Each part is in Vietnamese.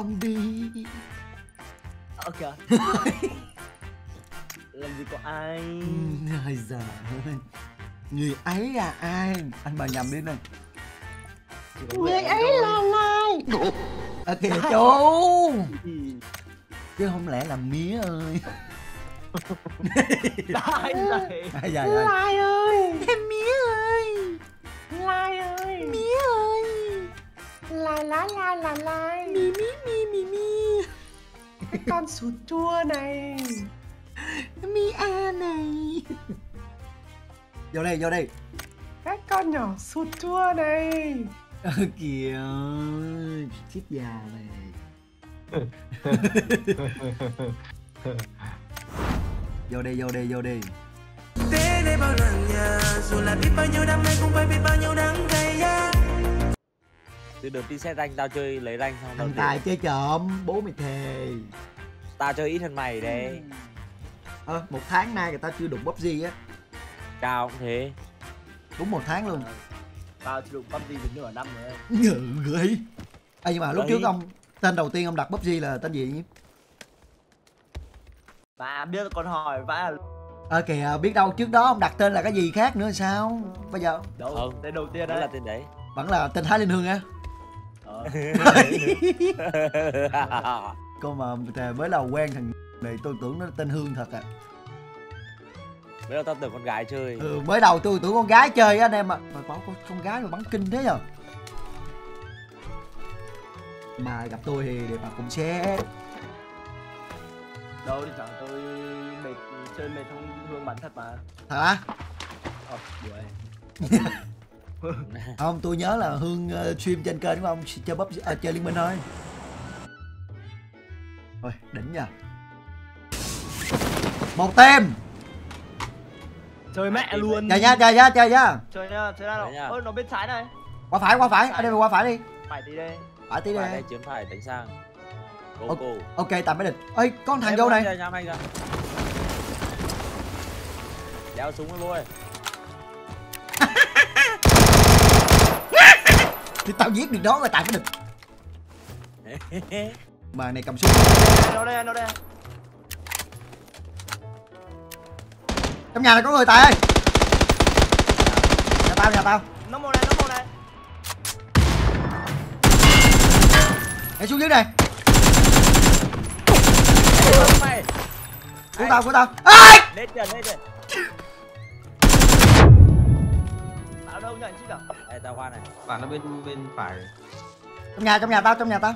ông đi. Ok. Làm gì có ai? Ai giời ơi. Người ấy là ai? Anh bà nhầm đi có người ấy là Lai Ờ kìa chú Chứ không lẽ là mía ơi. Này Ai giời ơi Lai ơi. Em mía ơi. Lai ơi. Mía ơi. Lai lai là lai Mí mí mí mí mí Cái con sụt chua này. Mi A này. Vô đây vô đây. Cái con nhỏ sụt chua này. Ờ kìa Chiếc già này Vô đây vô đây vô đây. Đây bao lần nhà Dù là biết bao nhiêu đam mê cũng phải biết bao nhiêu đắng cay yeah. Từ đợt đi xe ranh tao chơi lấy ranh xong Thằng Tài chơi trộm Bố mày thề. Tao chơi ít hơn mày đấy. Ờ một tháng nay người ta chưa đụng PUBG á. Cao cũng thế. Đúng một tháng luôn. Tao chỉ đụng PUBG được nửa năm rồi. Nhự gửi. Ê nhưng mà lúc Đấy. trước ông Tên đầu tiên ông đặt PUBG là tên gì? Nhỉ? Và biết còn hỏi vãi là Ờ kìa biết đâu. Trước đó ông đặt tên là cái gì khác nữa sao? Bây giờ đâu Ừ. Tên đầu tiên đó là đấy. tên đấy. Vẫn là tên Thái Linh Hương á. Cô mà thề mới đầu quen thằng này tôi tưởng nó tên Hương thật à. Bây giờ tao tưởng con gái chơi. Ừ, Mới đầu tôi tưởng con gái chơi á anh em ạ. Mà bảo con, con gái mà bắn kinh thế nhờ. Mà gặp tôi thì để mà cùng xe Đâu thì chẳng tôi mệt chơi mệt không? Hương bắn thật mà. Thật á? Ờ đùa Không tôi nhớ là Hương ờ, stream trên kênh của ông chơi bắp à, chơi liên minh thôi. Thôi đỉnh nha. Một tem Chơi mẹ luôn. Chơi nha chơi nha chơi nha Chơi nha chơi nha. nha. Ơ nó bên trái này. Qua phải qua phải. Ở đây qua phải đi. Phải tí đây. Phải tí đây. chiếm phải đánh sang. Cô cô Ok tạm mới địch Ơi con thằng vô này anh đeo súng với bôi Thì tao giết được đó rồi tại mới địch Mà này cầm súng. Nó đây nó đây? Trong nhà này có người tài ơi. Nhà tao nhà tao. Nó màu này nó màu này. Nhảy xuống dưới này Của tao của tao. Ê. Lên chưa lên chưa Đâu nhận chứ cả đây tao qua này. Bạn nó bên bên phải. Trong nhà trong nhà tao trong nhà tao.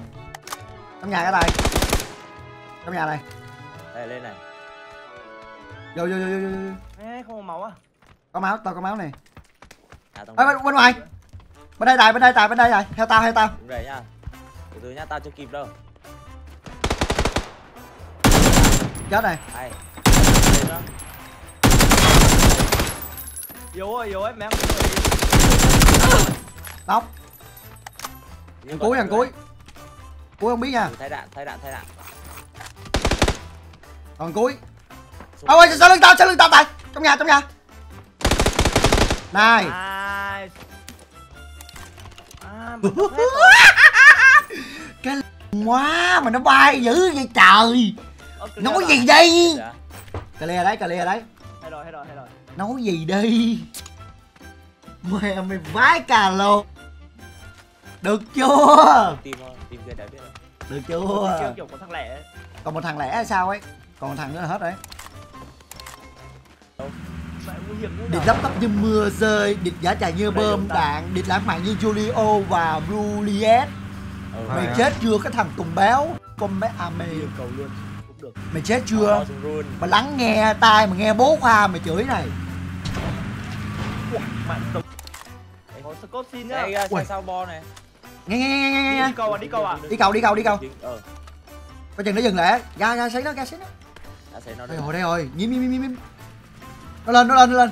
Trong nhà cái tài Trong nhà này. Đây lên này. Vô vô vô vô vô, Ê không có máu à? Có máu tao có máu này. À Ê bên, bên ngoài. Bên đây tài bên đây tài bên đây tài Theo tao theo tao. Đúng rồi nhá. Từ từ nhá tao chưa kịp đâu. Chết này. Đây Yếu rồi yếu ấy mẹ Tóc. Thằng cuối thằng cuối. Cuối không biết nha. Thay đạn thay đạn thay đạn. Còn cuối. Ôi ôi sau lưng tao sau lưng tao tài Trong nhà trong nhà. Này. À. Cái quá mà nó bay dữ vậy trời. Nói gì đây Dạ. Lè đấy cà lè đấy. Hết rồi hết rồi hết rồi Nói gì đi Mẹ mày vái cà lô Được chưa? Thôi tim kia đã biết rồi. Được Chưa? Chưa kiểu có thằng lẻ Còn một thằng lẻ hay sao ấy? Còn một thằng nữa hết rồi. Như Địch lắp tắp như mưa rơi Địch giả chạy như bơm đạn Địch lãng mạn như Julio và Juliet ừ. Mày à? chết chưa? Cái thằng tùng béo. Con bé à mày cầu luôn Mày chết chưa? Mà lắng nghe tai mà nghe bố khoa mày chửi này. Mạng Có scope xin nhá. Đây xe sau bo này? Nghe nghe nghe nghe nghe Đi cầu à đi cầu à? Đi cầu đi cầu đi cầu ờ. Coi chừng nó dừng lại. Ra ra xấy nó ra xấy nó. Đã thấy nó Đây đây rồi đây rồi. Nhím nhím nhím nhím. Nó lên nó lên nó lên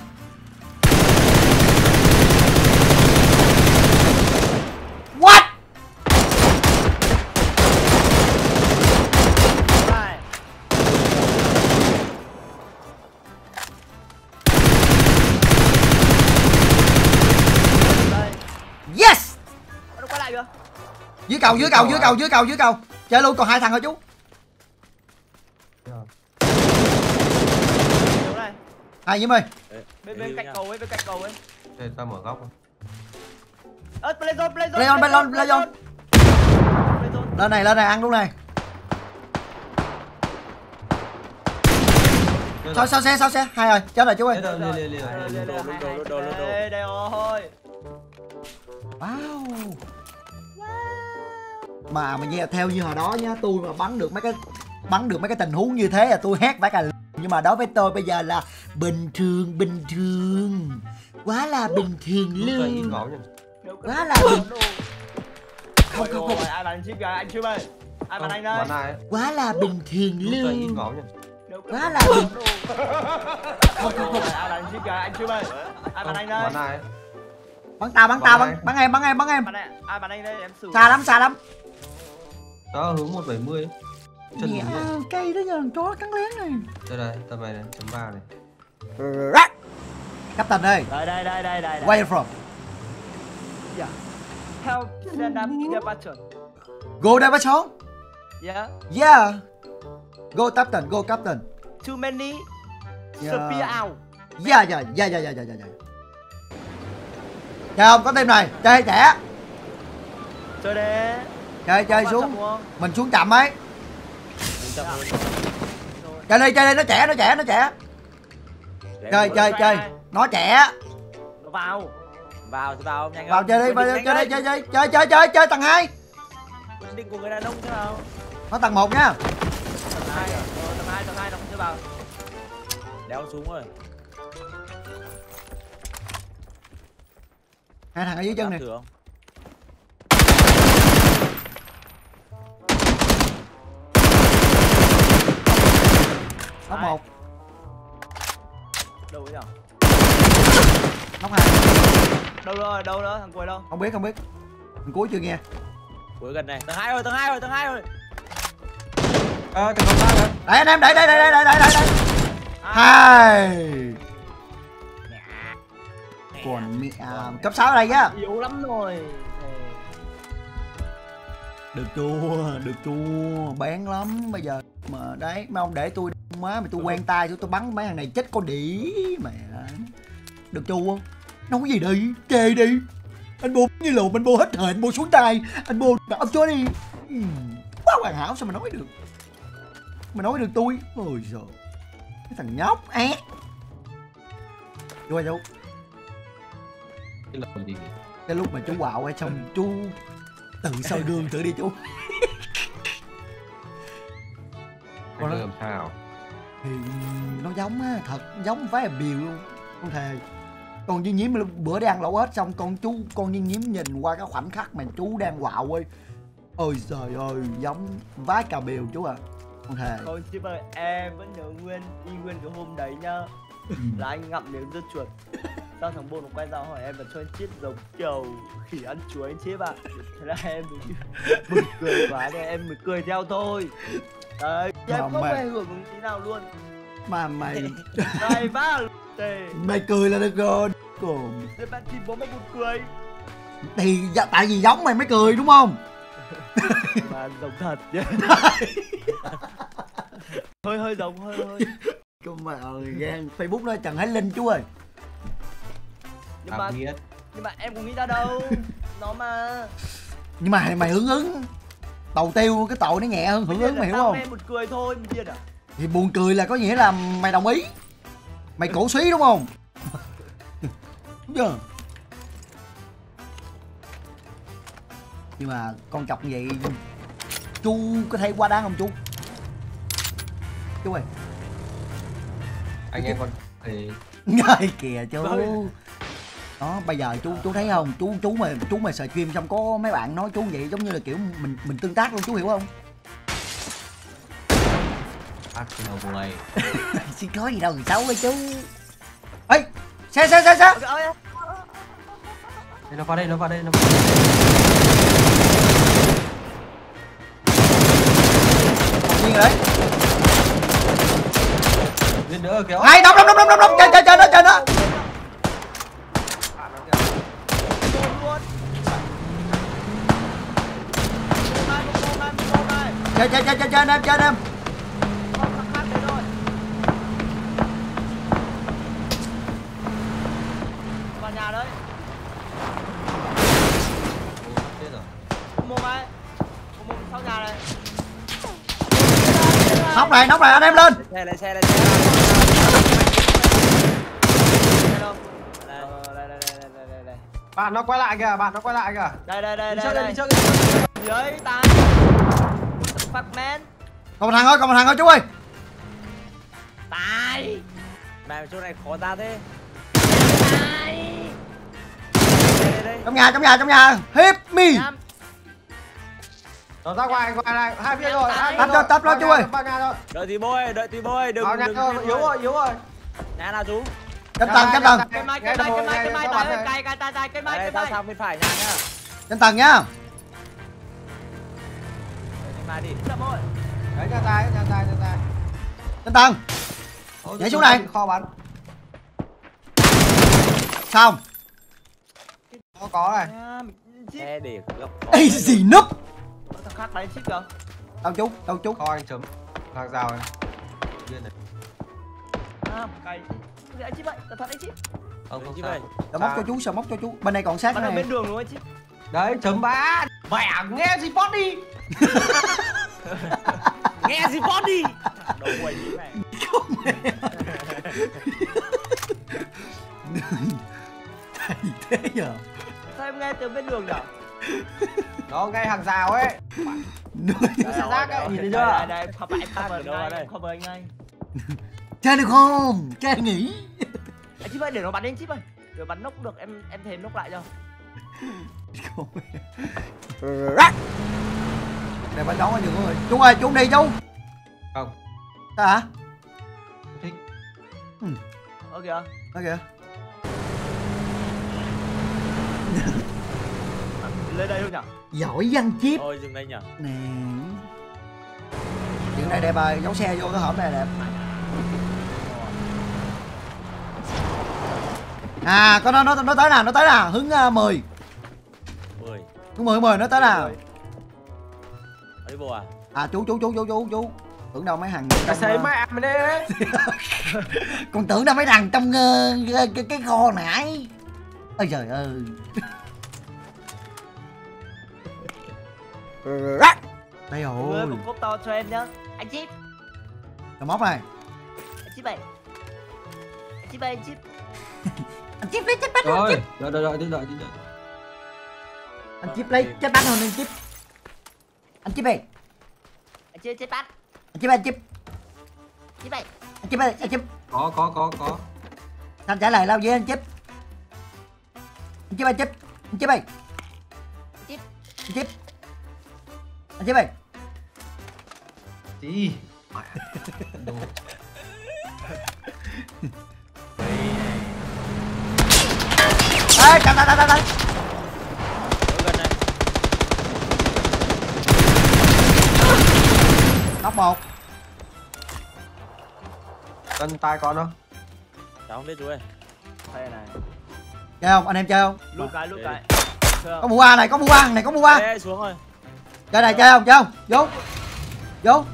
Dưới cầu dưới cầu dưới cầu dưới cầu dưới cầu chơi luôn còn hai thằng thôi chú hai nhiễm ơi bên bên cạnh cầu ấy bên cạnh cầu ấy Đây, tao mở góc ơ play zone play zone Play on, play on, play on. play zone lên này lên này ăn luôn này sao sao xe sao xe hai rồi chết rồi chú ơi Đây. Ờ, đây, Lút mà mà nghe theo như hồi đó nhá tôi mà bắn được mấy cái bắn được mấy cái tình huống như thế là tôi hét phải cả nhưng mà đối với tôi bây giờ là bình thường bình thường. Quá là bình thường luôn Quá là bình- không không không ai bắn chip kìa anh chip ơi. Ai bắn anh đây? quá là bình thường luôn quá là bình không không không. Ai bắn chip kìa anh chip ơi. Ai bắn anh đây? Bắn tao bắn tao Bắn bắn em bắn em bắn em. Ai bắn anh đây? Em xử xa lắm xa lắm Đó, hướng 170 ấy. Chân Dạ, đúng rồi. cây đó giờ chó cắn lén này. Đây đây, tầm này này, chấm 3 này. Captain ơi đây đây đây đây đây where you from? Yeah help send up departure go there bắt sống yeah yeah. Go captain go captain. Too many Yeah. spear out yeah yeah yeah yeah yeah yeah yeah Chào không có team này. Chơi hay trẻ. Chơi đấy chơi chơi xuống. mình xuống chậm ấy. Chơi đi chơi đi nó trẻ nó trẻ nó trẻ. Chơi chơi chơi. nó trẻ. Nó vào. Vào vào nhanh vào chơi đi vào chơi đi chơi lên. chơi chơi chơi chơi chơi tầng hai. Định của người đàn ông thế nào? Nó tầng một nha. Tầng hai. Ờ, tầng hai tầng hai nó không chơi vào? Đéo súng rồi. Hai thằng ở dưới chân này nóc một. Đâu nhở? Nóc hai. Đâu rồi đâu đó thằng cuối đâu? Không biết không biết. Thằng cuối chưa nghe. Cuối gần này. Tầng hai rồi tầng hai rồi tầng hai rồi. À, tầng 3 rồi. đấy anh em đấy đấy đấy đấy đấy đấy đấy. À, hai. Còn mẹ. À, cấp 6 ở đây nhá. Yếu lắm rồi. Được chua được chua bán lắm bây giờ. Mà đấy mấy ông để tôi má mà tôi quen tay tôi tôi bắn mấy thằng này chết con đĩ mẹ được chua nói gì đi chê đi. Anh bô như lùn anh bô hết thời anh bô xuống tay anh bô ông chúa đi. Quá hoàn hảo sao mà nói được. Mà nói được tôi ôi giời. Cái thằng nhóc ác vô vô Cái lúc mà chú quạo ấy xong chú tự soi gương tự đi chú. Anh làm sao? Thì nó giống á thật giống là biều luôn. Con thề. Con với nhiễm bữa đi ăn lẩu ếch xong con chú con với nhiễm nhìn qua cái khoảnh khắc mà chú đang quạo ơi. Ôi trời ơi giống vái cà biều chú à. Con thề. Thôi chip ơi, em vẫn nhớ nguyên, y nguyên cái hôm đấy nhá. Là anh ngậm miếng dưa chuột Sau thằng bồn nó quay ra hỏi em là cho anh chip giống kiểu khỉ ăn chuối anh chip ạ Thế là em buồn cười quá nên em mới cười theo thôi. Đấy, em không hề hưởng ứng tí nào luôn. Mà mày Này ba tề. Mày cười là được rồi. Còn Thế bạn thì bố mà buồn cười. Thì dạ- tại vì giống mày mới cười đúng không? Mà giống thật nhá. Hơi hơi giống, hơi hơi. Con mẹ ơi gan facebook đó trần hải linh chú ơi Nhưng mà, biết. nhưng mà em cũng nghĩ ra đâu. Nó mà. Nhưng mà mày hưởng ứng. Đầu tiêu cái tội nó nhẹ hơn hưởng ứng mày hiểu không? Em một cười thôi, mình điên à? Thì buồn cười là có nghĩa là mày đồng ý. Mày cổ suý đúng không? Đúng chưa? Nhưng mà con chọc như vậy chú có thấy quá đáng không chú chú ơi. Anh em còn thì ngay kìa chú. Đó bây giờ chú chú thấy không chú chú mà chú mà sờ stream xong có mấy bạn nói chú vậy giống như là kiểu mình mình tương tác luôn chú hiểu không Arsenal Boy. xin có gì đâu xấu với chú ê xe xe xe xe. Đây, nó vào đây, nó vào đây, nó vào đây. Rồi đấy Lên nữa kéo. hai đóng đóng đóng đóng đóng đóng chơi chơi chơi nó chơi nó Chơi chơi chơi chơi chơi em chơi em nóc này nóc này anh em lên. Xe lên xe lên xe. Bạn nó quay lại kìa bạn nó quay lại kìa. Đây đây đây đi đây trước đây, đi dưới tay. Fuck man. còn một thằng thôi còn một thằng thôi chú ơi Tài. mẹ chỗ này khó ra thế Tài. trong nhà trong nhà trong nhà hip me Nhắm. Nó ra ngoài, ngoài này, hai phía rồi. hai phía Tắp rồi. cho, tắp cho Vào chú ơi. Đợi tí bôi đợi tí bôi đừng đừng yếu rồi, yếu rồi. nhà nào chú trên tầng trên tầng Cây mai, Nghe cây mai, đồng cây mai, hồ, cây mai, nghe tài các ơi, bạn cài, cài, tài, tài, cây mai, đây cây tao mai. sang bên phải nhà nhá trên tầng nhá Đợi đi mai đi Chậm thôi. Đấy, nhà tài, nhà tài, nhà tài. trên tầng Ôi, Nhảy xuống này. Kho bắn. xong Có có này. À, xe để ê đây. gì núp Thằng khác đánh chip kìa. đâu chú đâu chú Kho anh chấm. Hàng rào này. Viên này. À, cày. Chip vậy, cẩn thận anh chip. Không, sao. sợ móc cho chú sợ móc cho chú bên này còn sát Bắn này bên đường không anh chip? Đấy, chấm ba. Mẹ nghe gì bot đi. nghe gì bot đi đầu quầy đi mẹ Thầy thế nhờ Sao em nghe từ bên đường nhỉ? Đó, ngay hàng rào ấy. Nó sẽ rác ấy, nhìn thấy Đây, chưa? đây, cover em Khác cover ở đâu ngay, đây? cover anh ngay. chơi được không chơi nghỉ Anh chip ơi, để nó bắn anh chip ơi. Để bắn nốc được, em em thêm nốc lại cho. Để bắn đón anh đừng rồi chú ơi chú đi chú Không. sao hả? Thích. Ơ kìa. đó kìa. Lên đây không nhỉ? giỏi văn chip thôi dừng đây nhở nè. Chuyện này đẹp rồi giấu xe vô cái hộp này đẹp. À có nó nó nó tới nè nó tới nè hướng uh, 10 mười hướng 10 10 nó tới Mười. ấy bộ à à chú chú chú chú chú chú tưởng đâu mấy thằng Cái trong, xấy ờ, mẹ mày đấy. còn tưởng đâu mấy thằng trong ờ, cái, cái, kho nãy ôi trời ơi đây rồi một cốc to cho em nhá. Anh chip, Rồi móc này anh chip ơi. Anh chip ơi, anh chip. anh chip lấy chết bắt Rồi, đợi đợi đợi đi đợi đi đợi. Anh chip lấy chết bắt hơn anh chip anh chip ơi Anh chưa chết bắt. anh chip anh chip Chip ơi. anh chip ơi, anh chip Có có có có. anh trả lời lao với anh chip anh chip anh chip anh chip ơi Chip. anh chip anh chip ơi Tí. Mẹ. Đồ. ê chà chà chà chà chà ở gần này nóc một. Cần tai con không? cháu không biết chú ơi Đây này. chơi không? Anh em chơi không? Lúc cái, lúc cái. có mua qua này có mua qua này có mua qua Ê, xuống rồi. Chơi này chơi không? Chơi không? Vô. Vô.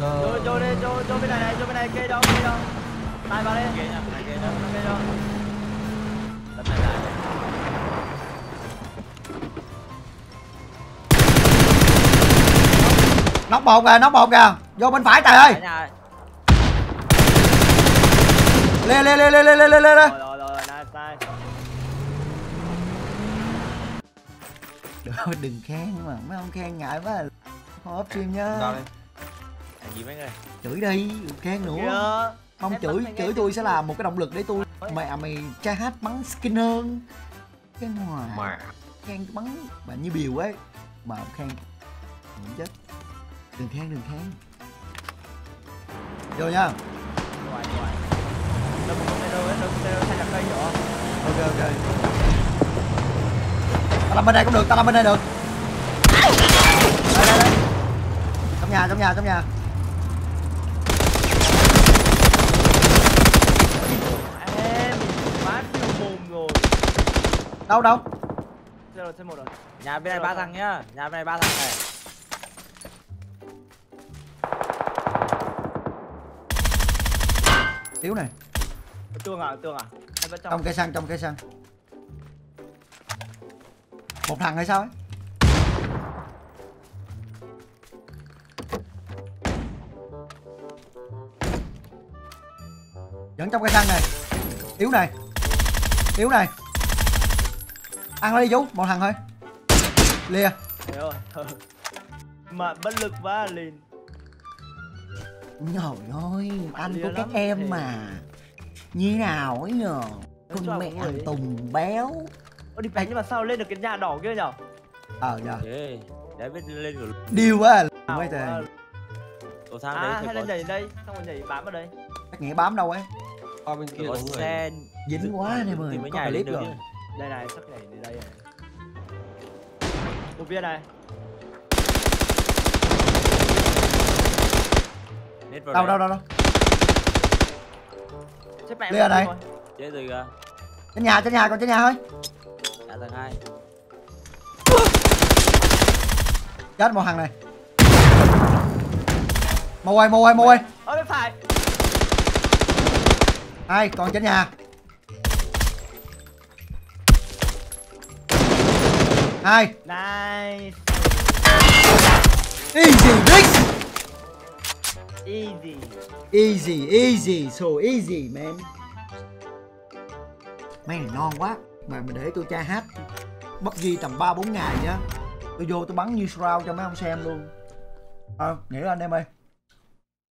Ờ, Vô, vô đi, vô, vô bên này này, vô bên này, kê đâu, kê đâu. Tay vào đi. kia nha này kia đâu Kê đâu. Nóc một kìa nóc một kìa. Vô bên phải trời ơi. Cái nhà lê lê lê lê lê lê lê lê Rồi, rồi, rồi, nice, nice. Đừng- đừng khen mà mấy ông khen ngại quá off stream nhá Ra đây. anh gì mấy người? Chửi đi khen nữa. Kìa. không chửi chửi tôi sẽ là một cái động lực để tôi mẹ mày trai hát bắn skin hơn. Cái ngoài Mẹ. khen bắn bạn như biểu ấy. Mà khen chết đừng khen đừng khen vô nha Ngoài, ngoài. Đâu một container ấy, đâu thay là cây vỏ. ok ok ta làm bên đây cũng được ta làm bên đây được đây đây đây trong nhà trong nhà trong nhà Em, bát mồm rồi. đâu đâu Thêm rồi, thêm một rồi. nhà bên này ba thằng nhá nhà bên này ba thằng này yếu này. Tường à, tường à. Em vẫn trong. Trong cây xăng trong cây xăng. Một thằng hay sao ấy? Vẫn trong cây xăng này. Yếu này. Yếu này. Ăn nó đi chú một thằng thôi. Lìa. Mà bất lực quá lên Trời ơi, anh có các em thì- mà. Như nào ấy nhờ? Con mẹ thằng. Tùng béo. Ơ đi đánh nhưng mà sao lên được cái nhà đỏ kia nhở Ờ nhờ Thế, để biết lên của Điêu quá à, mấy thằng cầu thang À đấy hay là nhảy đây? Xong rồi nhảy bám vào đây. Chắc nghĩa bám đâu ấy. Qua bên kia có xe Dính quá anh em ơi. Có clip được rồi. Đây này, sắp nhảy đến đây này. Một viên này Nết vào Đâu đâu đây. đâu đâu Chết mẹ mất này. rồi. Chết rồi kìa. Trên nhà trên nhà còn trên nhà thôi Đã tầng 2. Chết một thằng này Mô ơi mô ơi mô ơi Ở bên phải Hai còn trên nhà Hai Nice Easy bitch Easy. Easy, easy, so easy man Mấy này ngon quá. Mà mình để tôi tra hát Bất di tầm 3-4 ngày nhá. Tôi vô tôi bắn như round cho mấy ông xem luôn. Ờ, nghĩa là anh em ơi.